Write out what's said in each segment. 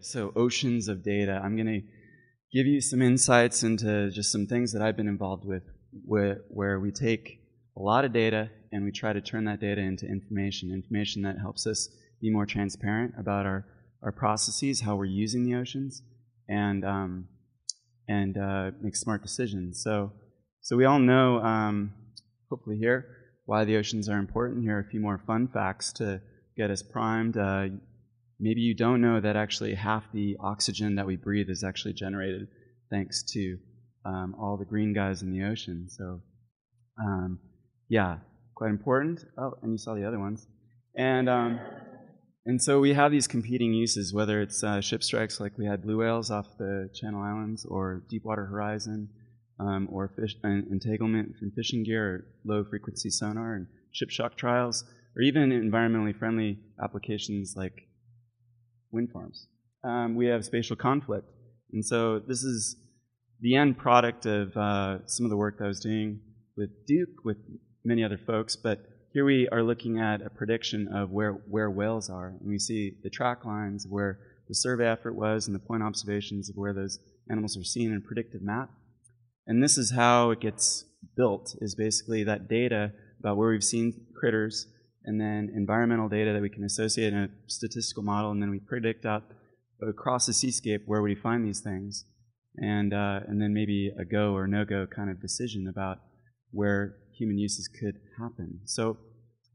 So, oceans of data. I'm going to give you some insights into just some things that I've been involved with where, where we take a lot of data and we try to turn that data into information, information that helps us be more transparent about our, our processes, how we're using the oceans, and, um, and uh, make smart decisions. So, so we all know, um, hopefully here, why the oceans are important. Here are a few more fun facts to get us primed. Uh, maybe you don't know that actually half the oxygen that we breathe is actually generated thanks to um, all the green guys in the ocean. So, um, yeah, quite important. Oh, and you saw the other ones. And, um, and so we have these competing uses, whether it's uh, ship strikes like we had blue whales off the Channel Islands, or Deepwater Horizon, um, or fish, uh, entanglement from fishing gear, or low frequency sonar, and ship shock trials, or even environmentally friendly applications like wind farms. Um, we have spatial conflict. And so this is the end product of uh, some of the work that I was doing with Duke, with many other folks, but here we are looking at a prediction of where, where whales are. And we see the track lines where the survey effort was and the point observations of where those animals are seen in a predictive map. And this is how it gets built, is basically that data about where we've seen critters and then environmental data that we can associate in a statistical model, and then we predict out across the seascape where would we find these things, and uh, and then maybe a go or no go kind of decision about where human uses could happen. So,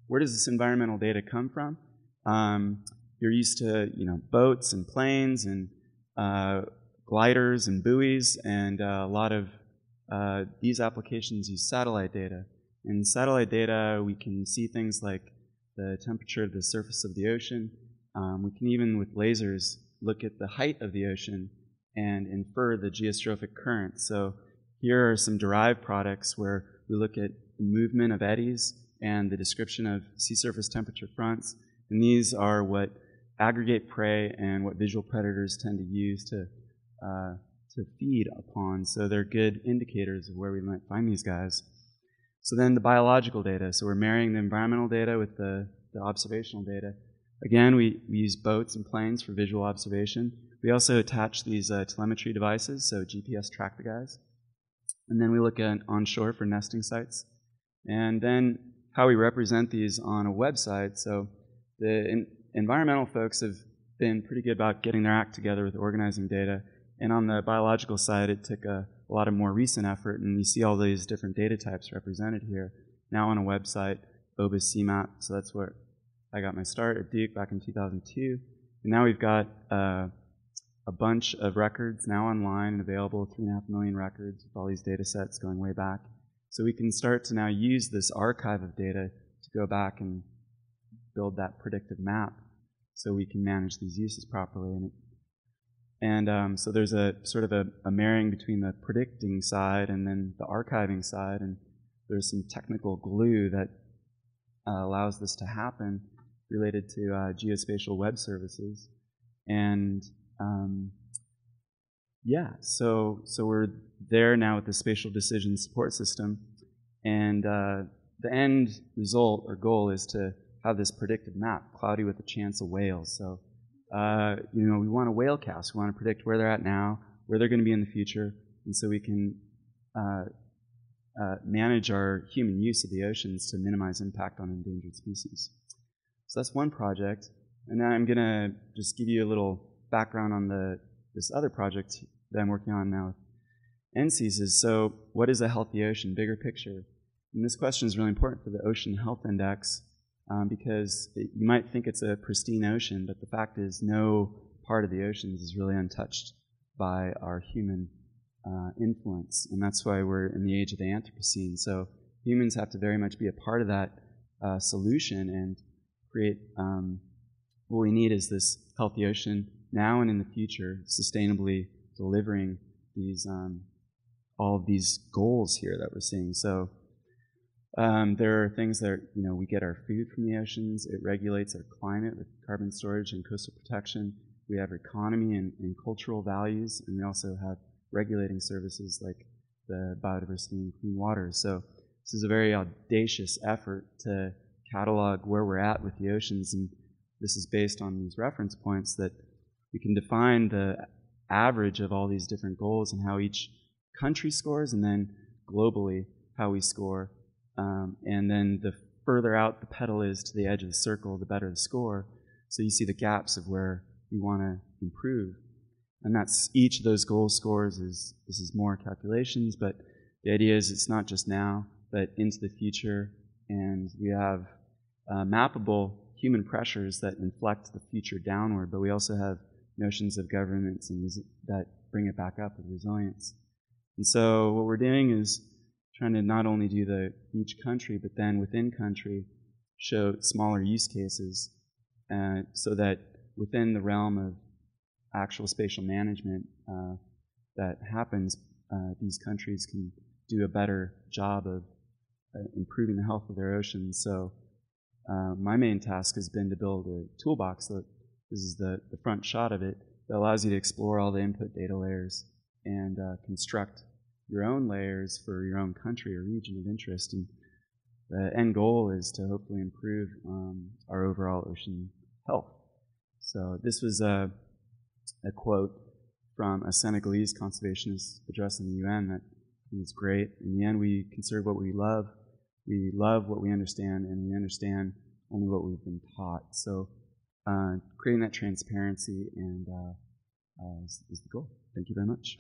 where does this environmental data come from? Um, you're used to you know boats and planes and uh, gliders and buoys, and uh, a lot of uh, these applications use satellite data. In satellite data, we can see things like the temperature of the surface of the ocean. Um, we can even, with lasers, look at the height of the ocean and infer the geostrophic current. So here are some derived products where we look at the movement of eddies and the description of sea surface temperature fronts. And these are what aggregate prey and what visual predators tend to use to, uh, to feed upon. So they're good indicators of where we might find these guys. So then the biological data. So we're marrying the environmental data with the, the observational data. Again, we, we use boats and planes for visual observation. We also attach these uh, telemetry devices, so GPS track the guys. And then we look at onshore for nesting sites. And then how we represent these on a website. So the in, environmental folks have been pretty good about getting their act together with organizing data. And on the biological side, it took a, a lot of more recent effort, and you see all these different data types represented here. Now on a website, OBIS SEAMAP, so that's where I got my start at Duke back in 2002. And now we've got uh, a bunch of records now online and available, three and a half million records with all these data sets going way back. So we can start to now use this archive of data to go back and build that predictive map so we can manage these uses properly. And it and um, so there's a sort of a, a, marrying between the predicting side and then the archiving side, and there's some technical glue that uh, allows this to happen related to uh, geospatial web services. And um, yeah, so so we're there now with the spatial decision support system, and uh, the end result or goal is to have this predictive map, cloudy with a chance of whales. So you know, we want a whale cast. We want to predict where they're at now, where they're going to be in the future, and so we can uh, uh, manage our human use of the oceans to minimize impact on endangered species. So that's one project. And now I'm going to just give you a little background on the this other project that I'm working on now with is so what is a healthy ocean? Bigger picture. And this question is really important for the Ocean Health Index um, because it, you might think it's a pristine ocean, but the fact is, no part of the oceans is really untouched by our human uh, influence, and that's why we're in the age of the Anthropocene. So humans have to very much be a part of that uh, solution and create. Um, what we need is this healthy ocean now and in the future, sustainably delivering these um, all of these goals here that we're seeing. So um, there are things that, you know, we get our food from the oceans. It regulates our climate with carbon storage and coastal protection. We have economy and, and cultural values, and we also have regulating services like the biodiversity and clean water. So this is a very audacious effort to catalog where we're at with the oceans, and this is based on these reference points that we can define the average of all these different goals and how each country scores, and then globally how we score. Um, and then the further out the pedal is to the edge of the circle, the better the score. So you see the gaps of where we want to improve. And that's each of those goal scores is this is more calculations, but the idea is it's not just now, but into the future. And we have uh, mappable human pressures that inflect the future downward, but we also have notions of governance and that bring it back up with resilience. And so what we're doing is trying to not only do the each country, but then within country show smaller use cases uh, so that within the realm of actual spatial management uh, that happens, uh, these countries can do a better job of uh, improving the health of their oceans. So uh, my main task has been to build a toolbox that this is the, the front shot of it that allows you to explore all the input data layers and uh, construct your own layers for your own country or region of interest. And the end goal is to hopefully improve um, our overall ocean health. So this was a, a quote from a Senegalese conservationist addressing the UN that great. In the end, we conserve what we love. We love what we understand, and we understand only what we've been taught. So uh, creating that transparency and uh, uh, is, is the goal. Thank you very much.